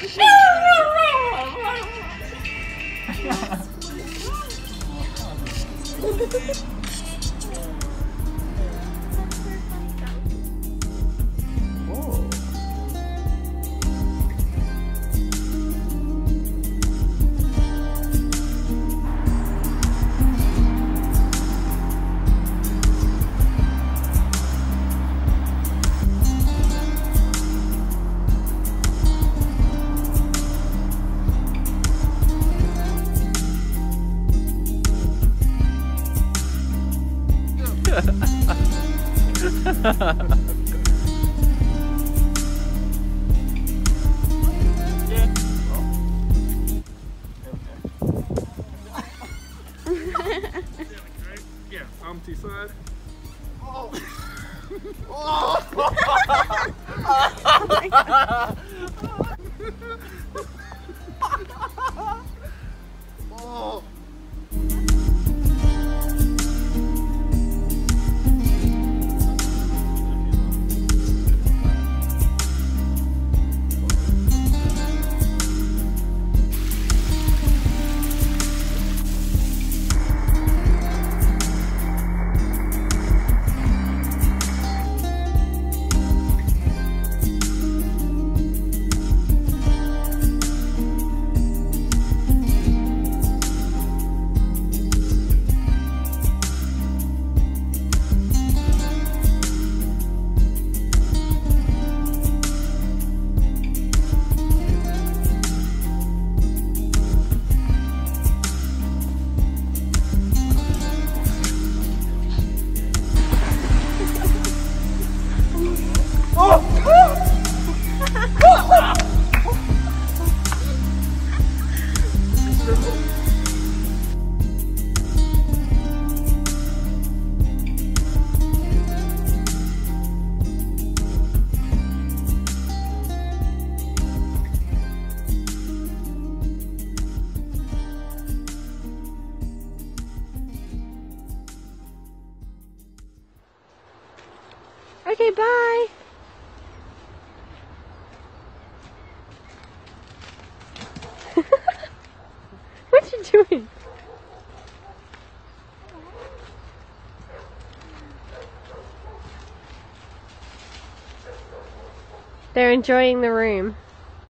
Ha ha ha! Yeah, empty side. Oh. oh. Okay, bye. what you doing? They're enjoying the room.